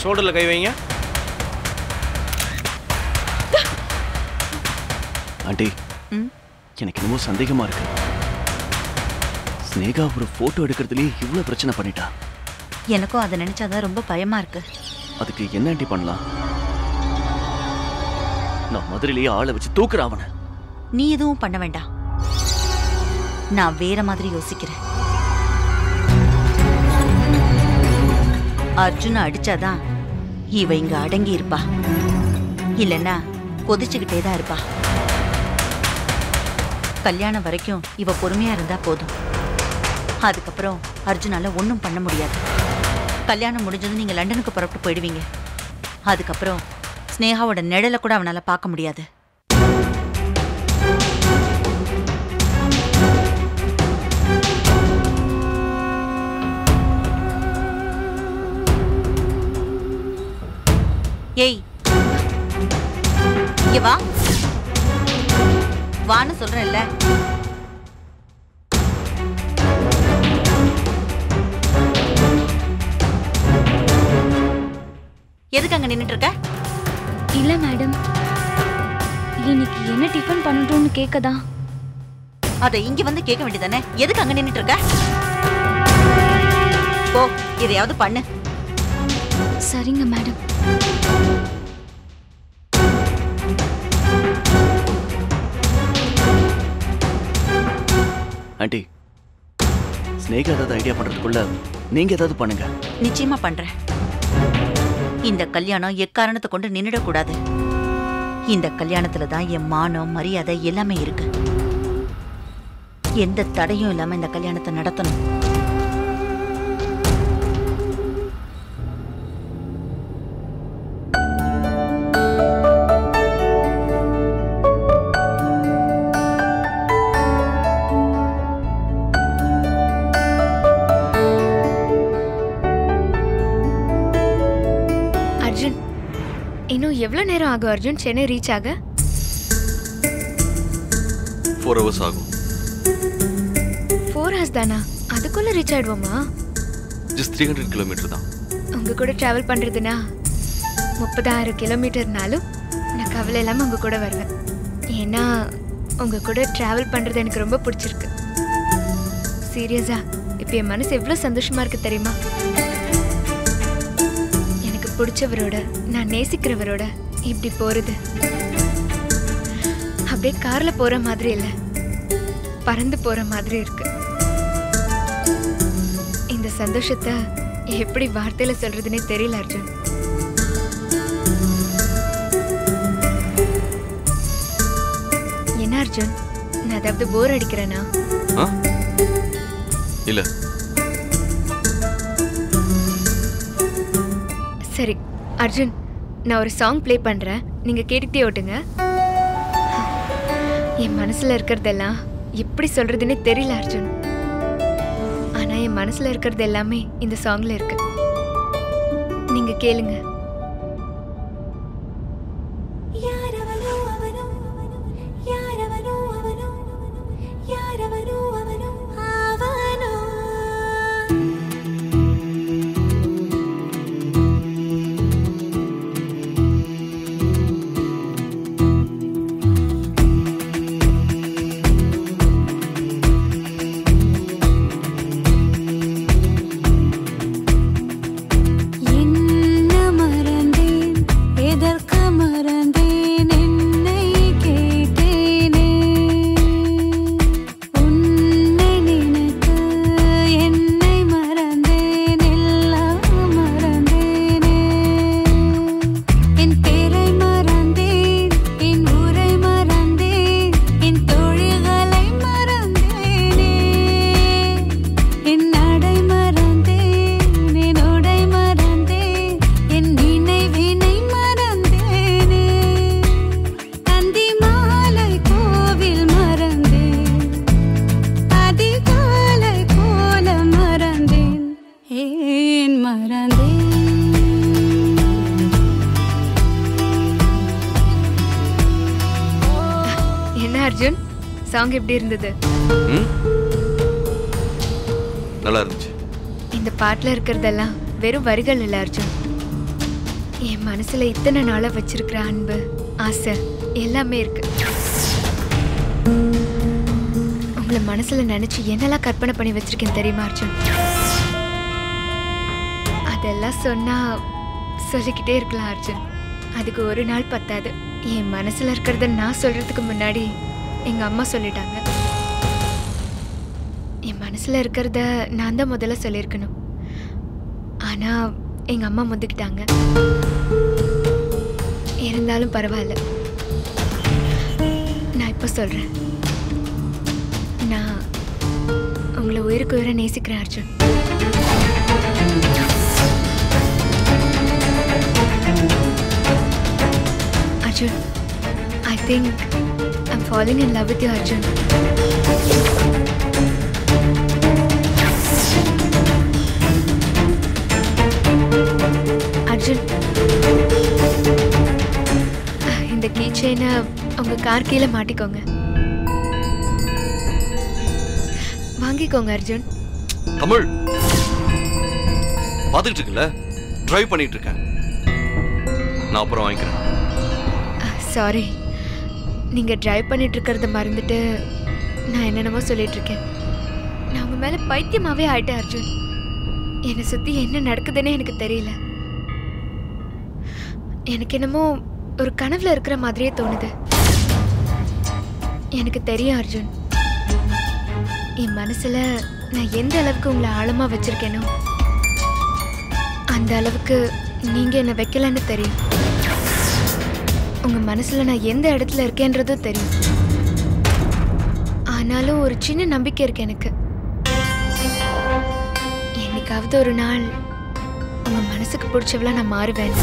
உங்க ஷோல்டரில் கை வைங்க. ஆண்டி எனக்கு என்னமோ சந்தேகமா இருக்கு. ஸ்னேகா ஒரு போட்டோ எடுக்கிறதுலயே இவ்வளவு பிரச்சனை பண்ணிட்டா. எனக்கும் அதை நினைச்சாதான் ரொம்ப பயமா இருக்கு. அதுக்கு என்ன ஆண்டி பண்ணலாம்? நான் மதுரையிலேயே ஆளை வச்சு தூக்குறேன் அவனை. நீ எதுவும் பண்ண வேண்டாம். நான் வேற மாதிரி யோசிக்கிறேன். அர்ஜுன அடிச்சாதான் இவ இங்க அடங்கி இருப்பா இல்லைன்னா கொதிச்சுக்கிட்டே தான் இருப்பா. கல்யாணம் வரைக்கும் இவ பொறுமையா இருந்தா போதும். அதுக்கப்புறம் அர்ஜுனால ஒன்றும் பண்ண முடியாது. கல்யாணம் முடிஞ்சதும் நீங்க லண்டனுக்கு புறப்பட்டு போயிடுவீங்க. அதுக்கப்புறம் ஸ்னேகாவோட நிழலை கூட அவனால பார்க்க முடியாது. ஏய். இங்க வா. வான்னு சொல்றேன்ல. எதுக்கு அங்க நின்னுட்டு இருக்க இல்ல மேடம். இன்னைக்கு என்ன டிஃபன் பண்ணட்டும்னு கேட்கதான் அதை இங்க வந்து கேட்க வேண்டியதானே? எதுக்கு அங்க நின்னுட்டு இருக்க போ எதையாவது பண்ணு. சரிங்க மேடம். ஆண்டி ஸ்னேக் ஏதாவது ஐடியா பண்றதுக்குள்ள நீங்க ஏதாவது பண்ணுங்க. நிச்சயமா பண்றேன். இந்த கல்யாணம் எக்காரணத்தை கொண்டு நின்றுடக்கூடாது இந்த கல்யாணத்துல தான் என் மானம் மரியாதை எல்லாமே இருக்கு. எந்த தடையும் இல்லாம இந்த கல்யாணத்தை நடத்தணும். நேரம் ஆகும் அர்ஜுன் சென்னை ரீச் ஆக? ஃபோர் ஹவர்ஸ் ஆகும். ஃபோர் ஹவர்ஸ் தானா? அதுக்குள்ள ரீச் ஆயிடுவோமா? ஜஸ்ட் த்ரீ ஹண்ட்ரட் கிலோமீட்டர் தான். உங்க கூட டிராவல் பண்றதுனா முப்பதாயிரம் கிலோமீட்டர்னாலும் நான் கவலை இல்லாமல் உங்க கூட வருவேன். ஏன்னா உங்க கூட டிராவல் பண்றது எனக்கு ரொம்ப பிடிச்சிருக்கு. சீரியஸா இப்போ என் மனசு எவ்வளோ சந்தோஷமா இருக்கு தெரியுமா? எனக்கு பிடிச்சவரோட நான் நேசிக்கிறவரோட இப்படி போறது? அப்படியே கார்ல போற மாதிரி இல்லை. பறந்து போற மாதிரி இருக்கு. இந்த சந்தோஷத்தை எப்படி வார்த்தையில சொல்றதுன்னே தெரியல அர்ஜுன். என்ன அர்ஜுன்? நான் அதாவது போர் அடிக்கிறேனா? இல்லை. சரி அர்ஜுன் நான் ஒரு சாங் ப்ளே பண்ணுறேன் நீங்கள் கேட்டுட்டே ஓட்டுங்க. என் மனசில் இருக்கிறதெல்லாம் எப்படி சொல்கிறதுன்னு தெரியல அர்ஜுன். ஆனால் என் மனசில் இருக்கிறது எல்லாமே இந்த சாங்ல இருக்கு. நீங்கள் கேளுங்க. சாங் எப்படி இருந்தது? நல்லா இருந்துச்சு. இந்த பாட்டுல இருக்கிறதெல்லாம் வெறும் வரிகள் இல்ல அர்ஜுன். என் மனசுல இத்தனை நாளா வச்சிருக்கிற அன்பு ஆசை எல்லாமே இருக்கு. உங்களை மனசுல நினைச்சு என்னெல்லாம் கற்பனை பண்ணி வச்சிருக்கேன் தெரியுமா அர்ஜுன்? அதெல்லாம் சொன்னா சொல்லிக்கிட்டே இருக்கலாம் அர்ஜுன். அதுக்கு ஒரு நாள் பத்தாது. என் மனசுல இருக்கிறத நான் சொல்றதுக்கு முன்னாடி எங்கள் அம்மா சொல்லிட்டாங்க. என் மனசில் இருக்கிறத நான் தான் முதல்ல சொல்லியிருக்கணும். ஆனால் எங்கள் அம்மா முந்துக்கிட்டாங்க. இருந்தாலும் பரவாயில்ல. நான் இப்போ சொல்கிறேன் நான் உங்களை உயிருக்கு உயிரை நேசிக்கிறேன் Arjun. Arjun I think I'm falling in love with you Arjun Arjun இந்த கீ செயினை உங்க கார் கீழே மாட்டிக்கோங்க. வாங்கிக்கோங்க அர்ஜுன். தமிழ் பார்த்துக்கிட்டு இருக்குல்ல டிரைவ் பண்ணிட்டு இருக்கேன். நான் அப்புறம் வாங்கிக்கிறேன். சாரி நீங்கள் ட்ரைவ் பண்ணிட்டு மறந்துட்டு நான் என்னென்னமோ சொல்லிகிட்ருக்கேன் நான் உங்கள் மேலே பைத்தியமாகவே ஆகிட்டேன் அர்ஜுன். என்னை சுற்றி என்ன நடக்குதுன்னு எனக்கு தெரியல. எனக்கு என்னமோ ஒரு கனவில் இருக்கிற மாதிரியே தோணுது. எனக்கு தெரியும் அர்ஜுன். என் மனசில் நான் எந்த அளவுக்கு உங்களை ஆழமாக வச்சுருக்கேனோ அந்த அளவுக்கு நீங்கள் என்னை வைக்கலன்னு தெரியும். உங்க மனசுல நான் எந்த இடத்துல இருக்கேன்றதும் தெரியும். ஆனாலும் ஒரு சின்ன நம்பிக்கை இருக்கு எனக்கு. என்னைக்காவது ஒரு நாள் உங்க மனசுக்கு பிடிச்சவளா நான் மாறுவேன்.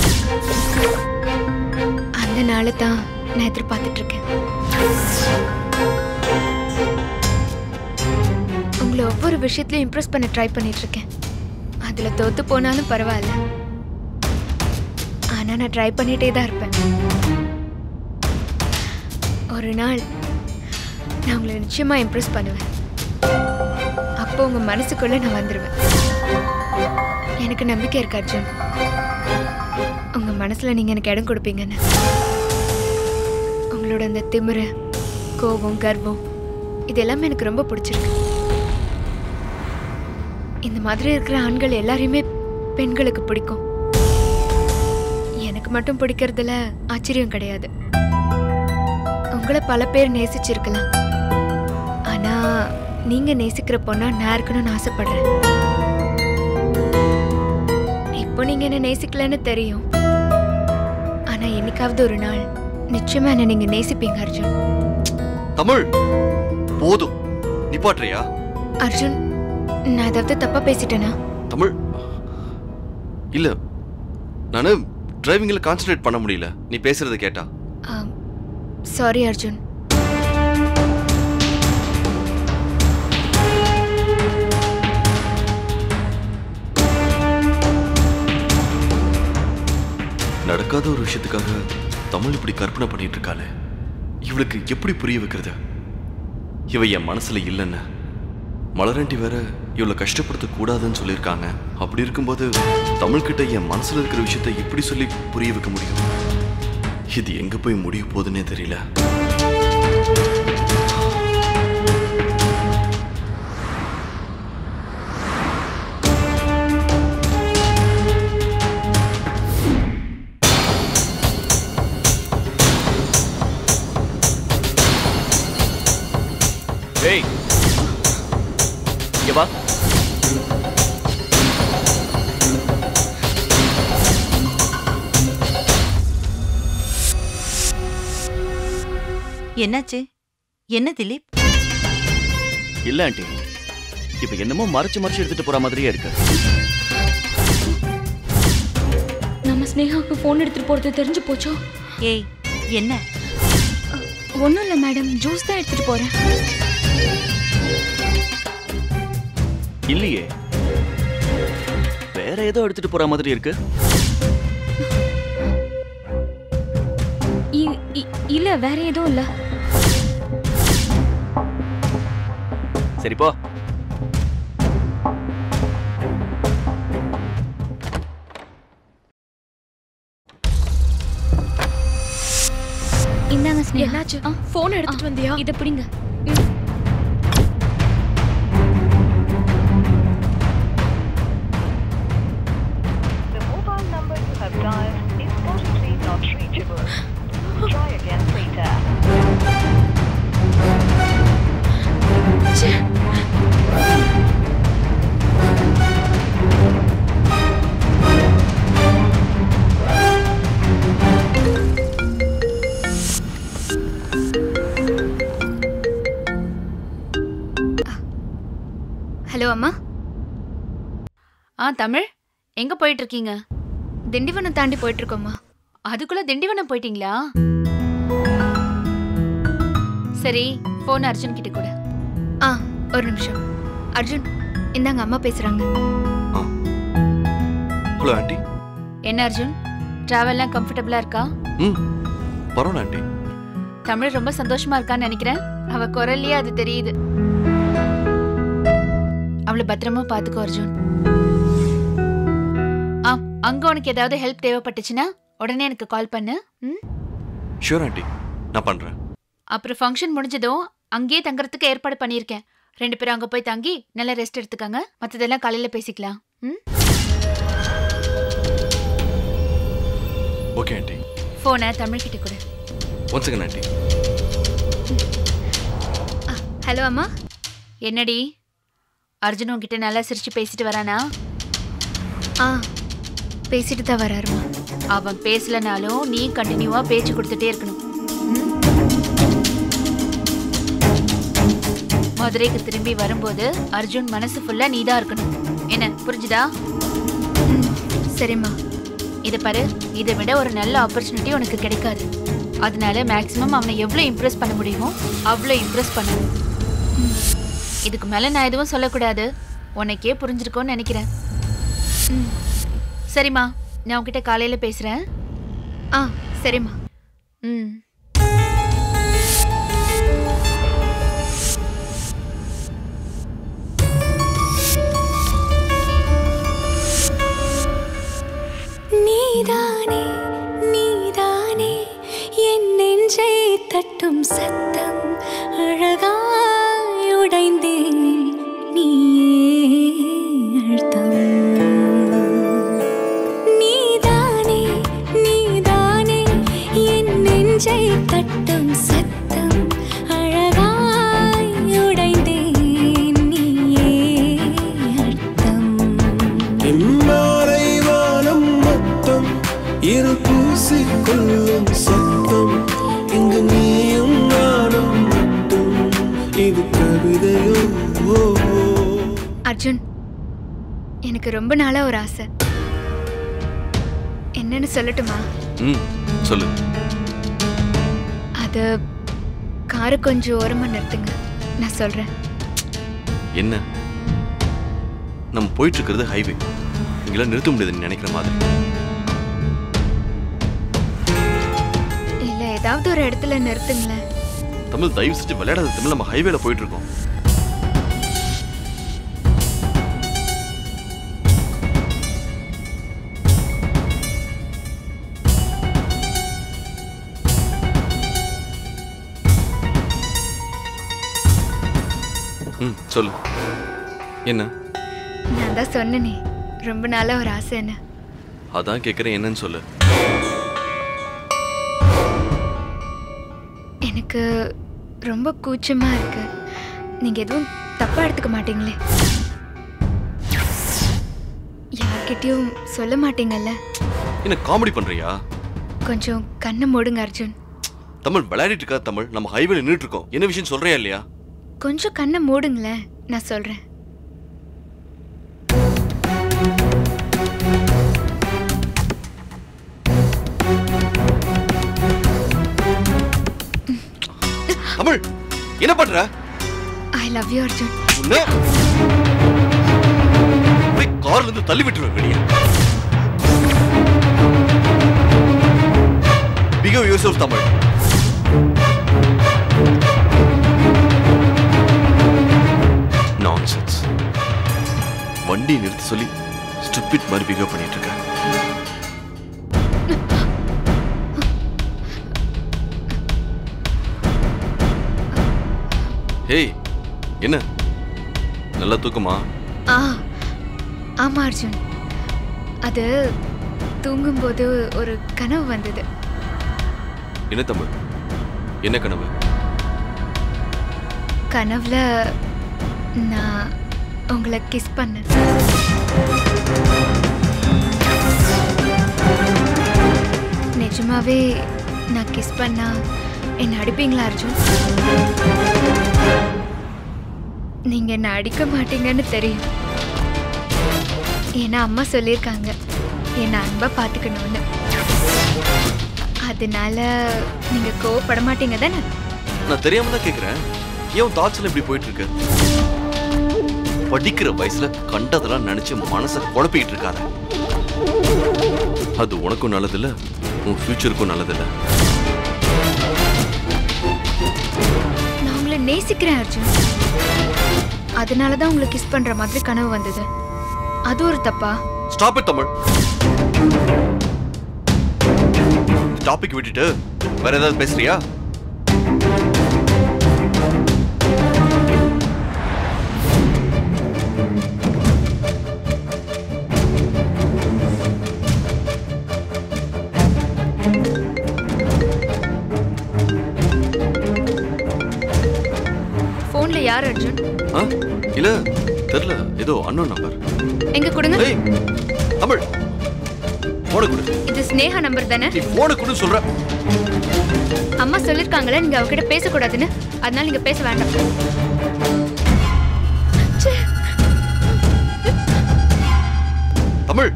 அந்த நாளை தான் நான் எதிர்பார்த்துட்டு இருக்கேன். உங்களை ஒவ்வொரு விஷயத்திலையும் இம்ப்ரெஸ் பண்ண ட்ரை பண்ணிட்டு இருக்கேன். அதுல தோத்து போனாலும் பரவாயில்ல. ஆனா நான் ட்ரை பண்ணிட்டே தான் இருப்பேன். ஒரு நாள் நான் உங்களை நிச்சயமா இம்ப்ரெஸ் பண்ணுவேன். அப்போ உங்க மனசுக்குள்ள நான் வந்துடுவேன் எனக்கு நம்பிக்கை இருக்கு அர்ஜுன். உங்க மனசுல நீங்க எனக்கு இடம் கொடுப்பீங்கன்னு. உங்களோட அந்த திமிரு கோபம் கர்வம் இது எல்லாமே எனக்கு ரொம்ப பிடிச்சிருக்கு. இந்த மாதிரி இருக்கிற ஆண்கள் எல்லாரையுமே பெண்களுக்கு பிடிக்கும். எனக்கு மட்டும் பிடிக்கிறதுல ஆச்சரியம் கிடையாது. உங்களை பல பேர் நேசிச்சிருக்கலாம். ஆனா நீங்க நேசிக்கிற பொண்ணா நான் இருக்கணும்னு ஆசைப்படுறேன். இப்போ நீங்க என்ன நேசிக்கலன்னு தெரியும். ஆனா என்னைக்காவது ஒரு நாள் நிச்சயமா என்ன நீங்க நேசிப்பீங்க அர்ஜுன். தமிழ் போதும். நிப்பாட்டுறியா? அர்ஜுன் நான் ஏதாவது தப்பா பேசிட்டேனா? தமிழ் இல்ல நானு டிரைவிங்ல கான்சென்ட்ரேட் பண்ண முடியல. நீ பேசுறத கேட்டா. சாரி அர்ஜுன் நடக்காத ஒரு விஷயத்துக்காக தமிழ் இப்படி கற்பனை பண்ணிட்டு இருக்காளே. இவளுக்கு எப்படி புரிய வைக்கிறது? இவ என் மனசுல இல்லைன்னு. மலரண்டி வேற இவளை கஷ்டப்படுத்த கூடாதுன்னு சொல்லியிருக்காங்க. அப்படி இருக்கும்போது தமிழ்கிட்ட என் மனசுல இருக்கிற விஷயத்தை எப்படி சொல்லி புரிய வைக்க முடியும்? இது எங்க போய் முடிய போகுதுன்னே தெரியல. என்னாச்சு? என்ன திலீப்? இல்ல ஆண்டி. இப்ப என்னமோ மறைச்சு மறைச்சு எடுத்துட்டு போற மாதிரியே இருக்கு. நம்ம ஸ்னேகாவுக்கு ஃபோன் எடுத்துட்டு போறது தெரிஞ்சு போச்சோ? ஏய் என்ன? ஒன்றும் இல்லை மேடம். ஜூஸ் தான் எடுத்துட்டு போறேன். இல்லையே. வேற ஏதோ எடுத்துட்டு போற மாதிரி இருக்கு. இ- இ- இல்ல வேற எதுவும் இல்ல. சரி போ. என்னாச்சு? போன் எடுத்துட்டு வந்தியா? இத பிடிங்க. தமிழ்? எங்க போயிட்டு இருக்கீங்க திண்டிவனம் தாண்டி போயிட்டு இருக்கோம்மா அதுக்குள்ள திண்டிவனம் போயிட்டீங்களா? சரி போன் அர்ஜுன் கிட்ட கூட. ஆ ஒரு நிமிஷம். அர்ஜுன் இந்தாங்க அம்மா பேசுறாங்க. Hello aunty. என்ன அர்ஜுன்? டிராவல்லாம் கம்ஃபர்டபுளா இருக்கா? ம். பரவாயில்ல ஆண்டி. தமிழ் ரொம்ப சந்தோஷமா இருக்கான்னு நினைக்கிறேன். அவ குரல்லையே அது தெரியுது. அவளை பத்திரமா பாத்துக்கோ அர்ஜுன். ஆ அங்க உனக்கு ஏதாவது ஹெல்ப் தேவைப்பட்டுச்சுன்னா உடனே எனக்கு கால் பண்ணு. ம்? ஷூர் ஆண்டி நான் பண்றேன். அப்புறம் ஃபங்க்ஷன் முடிஞ்சதும் அங்கேயே தங்கறதுக்கு ஏற்பாடு பண்ணியிருக்கேன். ரெண்டு பேரும் அங்கே போய் தங்கி நல்லா ரெஸ்ட் எடுத்துக்கங்க. மற்றதெல்லாம் காலையில் பேசிக்கலாம். ம்? ஓகே ஆண்டி ஃபோனை தமிழ்கிட்ட கொடு. ஒன் செகண்ட் ஆண்டி ஹலோ அம்மா. என்னடி? அர்ஜுன் உன்கிட்ட நல்லா சிரிச்சு பேசிட்டு வரானா? ஆ. பேசிட்டு தான் வராருமா அவன் பேசலனாலும் நீ கண்டினியூவா பேச்சு கொடுத்துட்டே இருக்கணும்? மதுரைக்கு திரும்பி வரும்போது அர்ஜுன் மனசு ஃபுல்லா நீதான் இருக்கணும். என்ன புரிஞ்சுதா? சரிம்மா. இதை பாரு இதை விட ஒரு நல்ல ஆப்பர்ச்சுனிட்டி உனக்கு கிடைக்காது. அதனால மேக்ஸிமம் அவனை எவ்வளோ இம்ப்ரெஸ் பண்ண முடியுமோ அவ்வளோ இம்ப்ரெஸ் பண்ணு. ம். இதுக்கு மேலே நான் எதுவும் சொல்லக்கூடாது. உனக்கே புரிஞ்சிருக்கோன்னு நினைக்கிறேன். ம். சரிம்மா நான் உங்ககிட்ட காலையில் பேசுகிறேன் ஆ சரிம்மா. ம். அர்ஜுன் எனக்கு ரொம்ப நாளா ஒரு ஆசை. என்னன்னு சொல்லட்டுமா? சொல்லு. அது காரை கொஞ்சம் ஓரமா நிறுத்துங்க. நான் சொல்றேன். என்ன? நம்ம போயிட்டு இருக்கிறது ஹைவே இங்கெல்லாம் நிறுத்த முடியாதுன்னு நினைக்கிற மாதிரி. இல்ல ஏதாவது ஒரு இடத்துல நிறுத்துங்களேன். தமிழ் தயவு செஞ்சு விளையாடாத தமிழ் நம்ம ஹைவேல போயிட்டு இருக்கோம் ம் சொல்லு. என்ன? நான் தான் சொன்னனே. ரொம்ப நாளா ஒரு ஆசை என்ன அதான் கேட்குறேன் என்னன்னு சொல்லு. எனக்கு ரொம்ப கூச்சமா இருக்கு. நீங்க எதுவும் தப்பா எடுத்துக்க மாட்டீங்களே. யார்கிட்டயும் சொல்ல மாட்டீங்கல்ல? என்ன காமெடி பண்றியா? கொஞ்சம் கண்ணை மூடுங்க அர்ஜுன். தமிழ் விளையாடிட்டு இருக்கா தமிழ்? நம்ம ஹைவேல நின்றுட்டு இருக்கோம். என்ன விஷயம் சொல்றியா இல்லையா? கொஞ்சம் கண்ணை மூடுங்களேன் நான் சொல்றேன். தமிழ் என்ன பண்ற? ஐ லவ் யூ அர்ஜுன் உன்னை அப்படியே கார்ல இருந்து தள்ளி விட்டுருவேன் வெளியே. பிகவ் யூசப் தமிழ். வண்டி நிறுத்த சொல்லி ஸ்டூபிட் மாதிரி பிகேவ் பண்ணிட்டு இருக்க. ஹேய் என்ன? நல்லா தூக்கமா? ஆ ஆமா அர்ஜுன். அது தூங்கும் போது ஒரு கனவு வந்தது. என்ன தமிழ் என்ன கனவு? கனவுல நான் உங்களை கிஸ் பண்ண. நிஜமாவே நான் கிஸ் பண்ணா என்ன அடிப்பீங்களா அர்ஜுன்? நீங்க என்ன அடிக்க மாட்டீங்கன்னு தெரியும். ஏன்னா அம்மா சொல்லியிருக்காங்க. என்னை அன்பா பார்த்துக்கணும்னு அதனால நீங்க கோவப்பட மாட்டீங்க தானே? நான் தெரியாம தான் கேக்குறேன். ஏன் தாட்ஸ்ல இப்படி போயிட்டு இருக்கு? படிக்கிற வயசுல கண்டதெல்லாம் நினைச்சு மனசை குழப்பிக்கிட்டு இருக்காத. அது உனக்கும் நல்லதில்ல உன் ஃபியூச்சருக்கும் நல்லதில்ல. நான் உங்களை நேசிக்கிறேன் அர்ஜுன். அதனால தான் உங்களை கிஸ் பண்ற மாதிரி கனவு வந்தது. அது ஒரு தப்பா? Stop it Tamil. டாபிக் விட்டுட்டு வேற ஏதாவது பேசுறியா? தெரியல. ஏதோ அன்னோன் நம்பர் எங்க கொடுங்க. ஏய் தமிழ். போன கொடு. இது ஸ்னேகா நம்பர் தானே? நீ போன கொடு சொல்ற. அம்மா சொல்லிருக்காங்களே நீங்க அவகிட்ட பேசக்கூடாதுன்னு. அதனால நீங்க பேச வேண்டாம். தமிழ்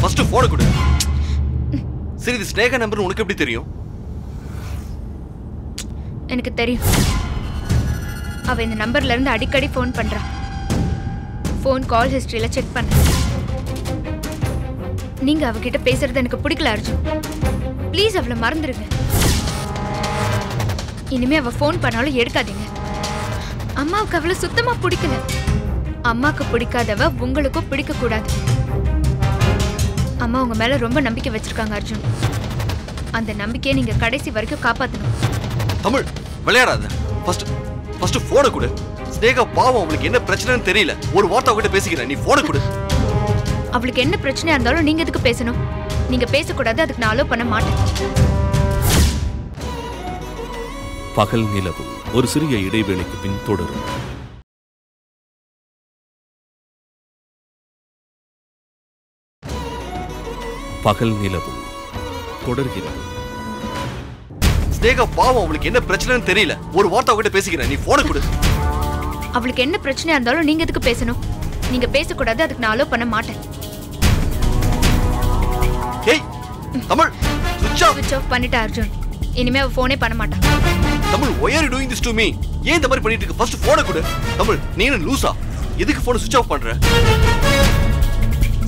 ஃபர்ஸ்ட் போன கொடு. சரி இது ஸ்னேகா நம்பர் உனக்கு எப்படி தெரியும்? எனக்கு தெரியும். அவ இந்த நம்பர்ல இருந்து அடிக்கடி ஃபோன் பண்றா. ஃபோன் கால் ஹிஸ்டரியில செக் பண்ண நீங்க அவகிட்ட பேசுறது எனக்கு பிடிக்கல அர்ஜுன். ப்ளீஸ் அவளை மறந்துடுங்க இனிமே அவ ஃபோன் பண்ணாலும் எடுக்காதீங்க. அம்மாவுக்கு அவளை சுத்தமா பிடிக்கல. அம்மாவுக்கு பிடிக்காதவ உங்களுக்கும் பிடிக்க கூடாது அம்மா உங்க மேல ரொம்ப நம்பிக்கை வச்சிருக்காங்க அர்ஜுன். அந்த நம்பிக்கையை நீங்க கடைசி வரைக்கும் காப்பாத்தணும். தமிழ் விளையாடாத. ஃபர்ஸ்ட் ஃபர்ஸ்ட் போனை கொடு. ஸ்னேகா பாவம் அவளுக்கு என்ன பிரச்சனைன்னு தெரியல. ஒரு வார்த்தை அவகிட்ட பேசிக்கிறேன். நீ போனை கொடு. அவளுக்கு என்ன பிரச்சனையா இருந்தாலும் நீங்க எதுக்கு பேசணும்? நீங்க பேசக்கூடாது அதுக்கு நான் அலோ பண்ண மாட்டேன். பகல் நிலவு. ஒரு சிறிய இடைவேளைக்கு பின் தொடரும். பகல் நிலவு. தொடர்கிறது. ஸ்னேகா பாவம் அவளுக்கு என்ன பிரச்சனைன்னு தெரியல. ஒரு வார்த்தை அவகிட்ட பேசிக்கிறேன். நீ போனை கொடு. அவளுக்கு என்ன பிரச்சனையா இருந்தாலும் நீங்க எதுக்கு பேசணும்? நீங்க பேசக்கூடாது அதுக்கு நான் அலோ பண்ண மாட்டேன். ஏய் தமிழ் சுவிட்ச் ஆஃப் சுவிச் ஆஃப் பண்ணிட்டா அர்ஜுன். இனிமே அவ ஃபோனே பண்ண மாட்டான் Tamil are you doing this to me? ஏன் இந்த மாதிரி பண்ணிட்டு இருக்க? ஃபர்ஸ்ட் போனை கொடு. தமிழ் நீ என்ன லூசா எதுக்கு போனை சுவிட்ச் ஆஃப் பண்ற?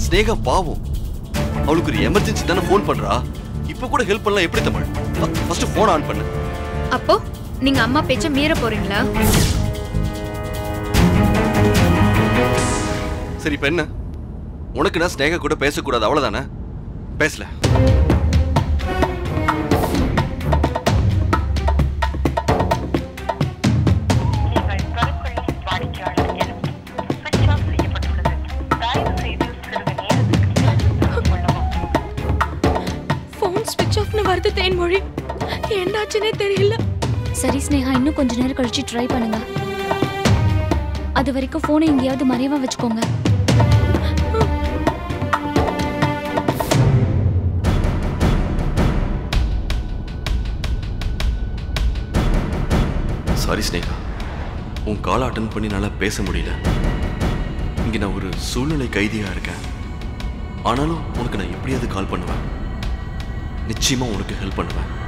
ஸ்னேகா பாவம். அவளுக்கு ஒரு எமர்ஜென்சி தானே ஃபோன் பண்றா? இப்போ கூட ஹெல்ப் பண்ணலாம். எப்படி தமிழ்? ஃபர்ஸ்ட் ஃபோன் ஆன் பண்ணு. அப்போ நீங்க அம்மா பேச்ச மீற போறீங்களா? சரி இப்ப என்ன? உனக்கு நான் ஸ்னேகா கூட பேசக்கூடாது அவ்வளவுதானே? பேசல. தேன்மொழி என்னாச்சுன்னே தெரியல. சரி ஸ்னேகா இன்னும் கொஞ்ச நேரம் கழிச்சு ட்ரை பண்ணுங்க. அது வரைக்கும் ஃபோனை எங்கேயாவது மறைவா வச்சுக்கோங்க. சாரி ஸ்னேகா உன் காலை அட்டன் பண்ணி நல்லா பேச முடியல. இங்க நான் ஒரு சூழ்நிலை கைதியா இருக்கேன். ஆனாலும் உனக்கு நான் எப்படியாவது கால் பண்ணுவேன். நிச்சயமா உனக்கு ஹெல்ப் பண்ணுவேன்.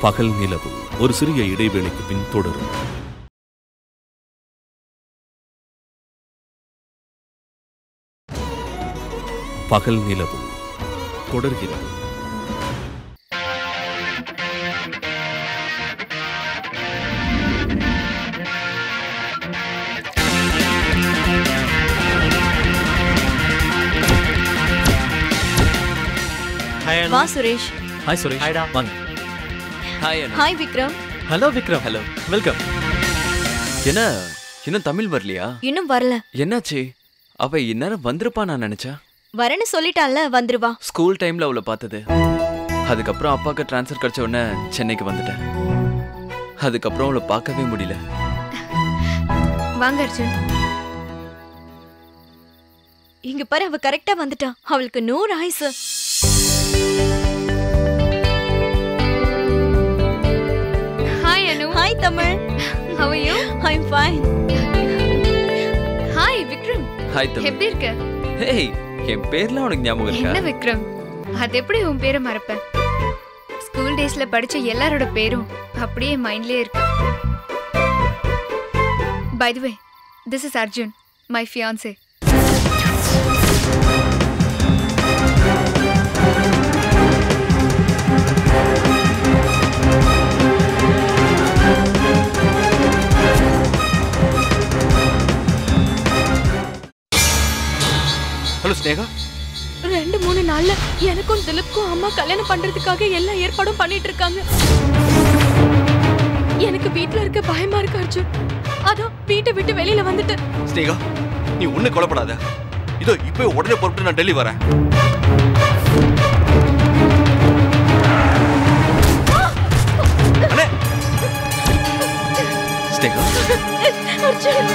பகல் நிலவு. ஒரு சிறிய இடைவேளைக்கு பின் தொடரும். பகல் நிலவு. தொடர்கிறது. வா சுரேஷ். ஹாய் சுரேஷ். ஹாய்டா வாங்க. Hi hi Vikram. Hello Vikram. Hello welcome என்ன? இன்னும் தமிழ் வரலையா? இன்னும் வரல. என்னாச்சு? அவ இந்நேரம் வந்திருப்பா நான் நினைச்சேன் வரேன்னு சொல்லிட்டால வந்துருவா. ஸ்கூல் டைம்ல அவளை பார்த்தது. அதுக்கப்புறம் அப்பாவுக்கு ட்ரான்ஸ்ஃபர் கிடைச்ச உடனே சென்னைக்கு வந்துட்டேன். அதுக்கப்புறம் அவளை பார்க்கவே முடியல. வாங்க அர்ஜுன். இங்க பாரு அவ கரெக்டா வந்துட்டா. அவளுக்கு நூறு ஆயுசு. Hi Anu hi Tamil how are you I am fine hi Vikram hi எப்படி தமிழ் இருக்க ஹேய் என் பேர்லாம் உனக்கு ஞாபகம் என்ன இருக்கா விக்ரம் அது எப்படி உன் பேரை மறப்பேன் ஸ்கூல் டேஸ்ல படிச்ச எல்லாரோட பேரும் அப்படியே மைண்ட்லயே இருக்கு. By the way this is Arjun my fiance hello Sneha. ரெண்டு மூணு நாள்ல எனக்கும் திலீப்க்கும் அம்மா கல்யாணம் பண்றதுக்காக எல்லா ஏற்பாடும் பண்ணிட்டு இருக்காங்க எனக்கு வீட்ல இருக்க பயமா இருக்கு அர்ஜுன். அதான் வீட்டை விட்டு வெளியில வந்துட்டேன் ஸ்னேகா நீ ஒண்ணு கொலைப்படாத இதோ இப்போ உடனே புறப்பட்டு நான் டெல்லி வரேன்! ஸ்னேகா அர்ஜுன்.